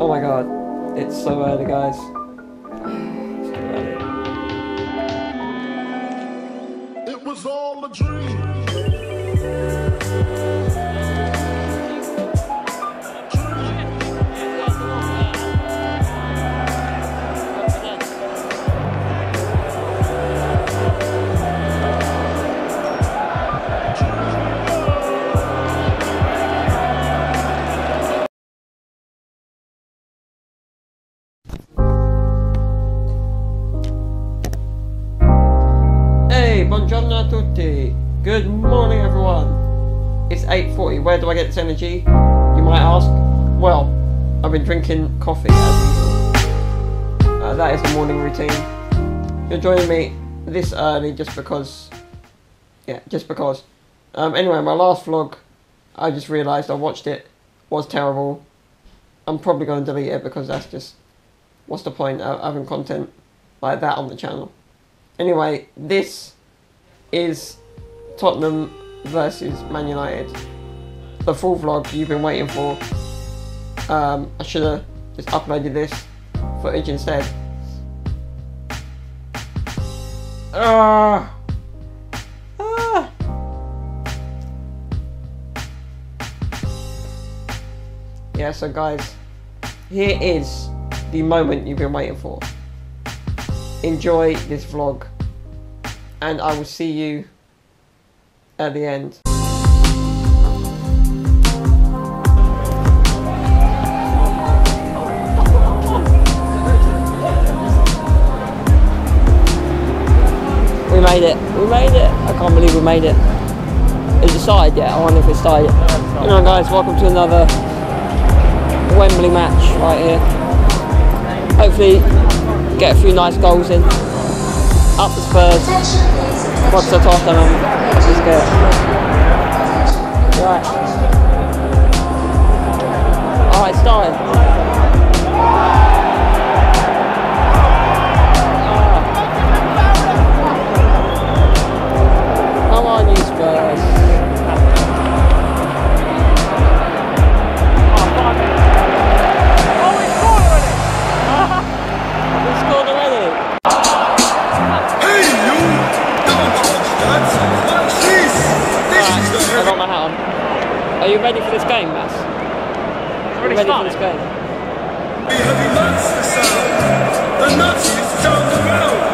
Oh my god, it's so early, guys. It was all a dream. Good morning, everyone. It's 8.40. Where do I get this energy? You might ask. Well, I've been drinking coffee as usual. Uh, that is the morning routine. You're joining me this early just because... Yeah, just because. Um, anyway, my last vlog, I just realised I watched it, was terrible. I'm probably going to delete it because that's just... What's the point of having content like that on the channel? Anyway, this is Tottenham versus Man United. The full vlog you've been waiting for. Um, I should have just uploaded this footage instead. Ah. Ah. Yeah, so guys, here is the moment you've been waiting for enjoy this vlog and I will see you at the end. We made it. We made it. I can't believe we made it. Is it started yet? I wonder if it's started yet. You know guys, welcome to another Wembley match right here. Hopefully get a few nice goals in. Up the Spurs. What's the Tottenham? Get it. Right. Starting. Come Are you ready for this game, Mass? Are you ready for this game? heavy, heavy monster sound. The Nazis turned around.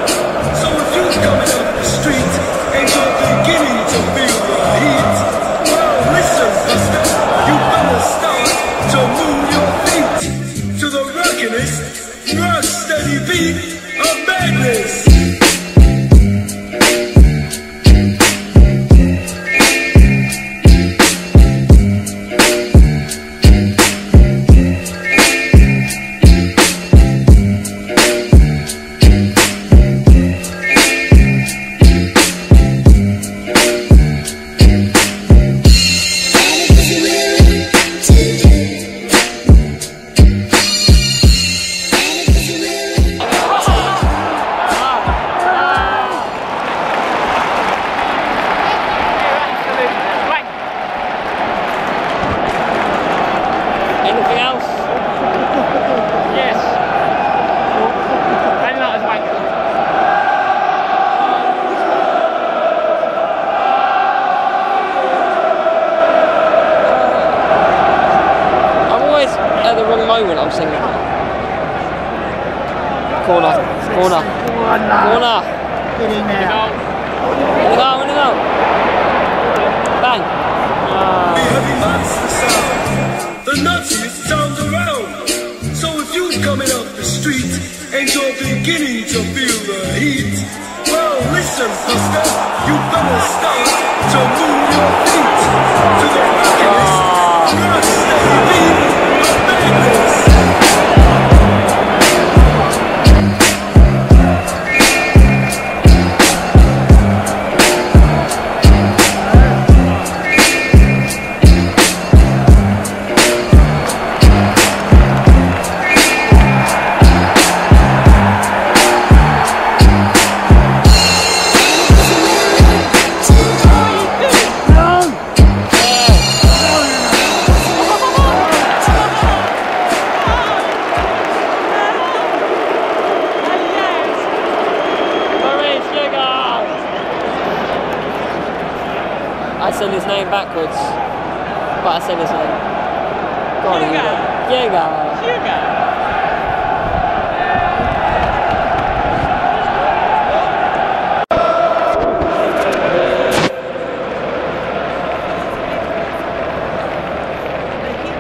Corner, corner, corner. Get in there. In the. Bang. heavy. The Nazis turned around. So if you coming up the street and you're beginning to feel the heat, well, listen, Buster, you better start to move your feet to the rockiness, I said his name backwards. But I said his name. Go on, Hugo. Hugo. Hugo.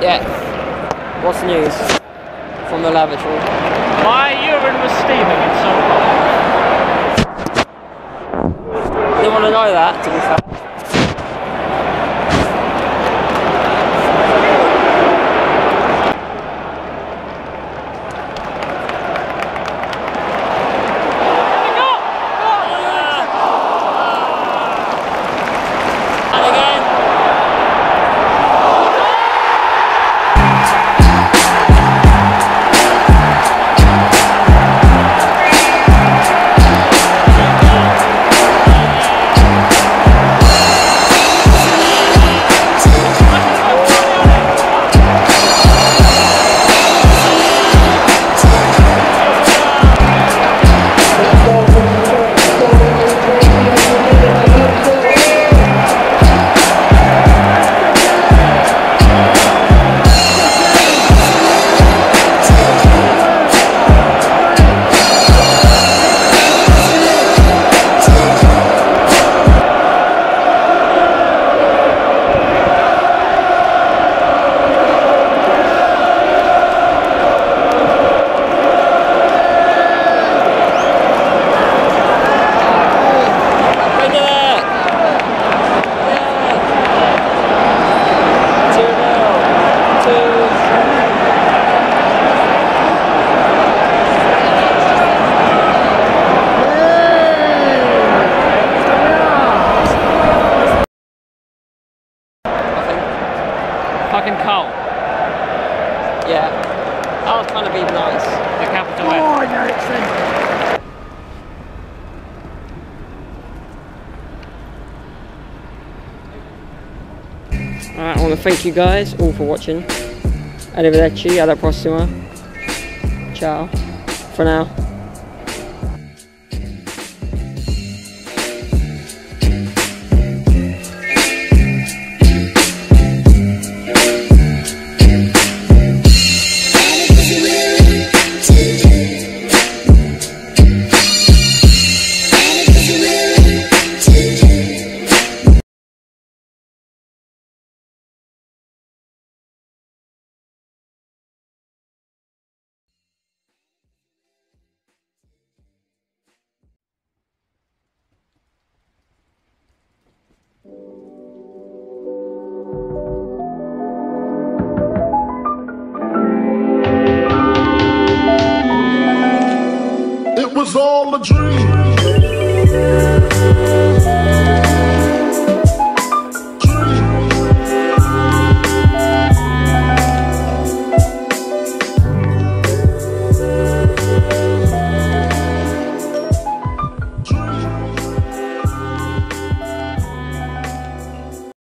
Yeah. What's the news? From the lavatory. My urine was steaming in so cold. Didn't want to know that, to be fair. Thank you guys all for watching. Arrivederci, alla prossima. Ciao. For now.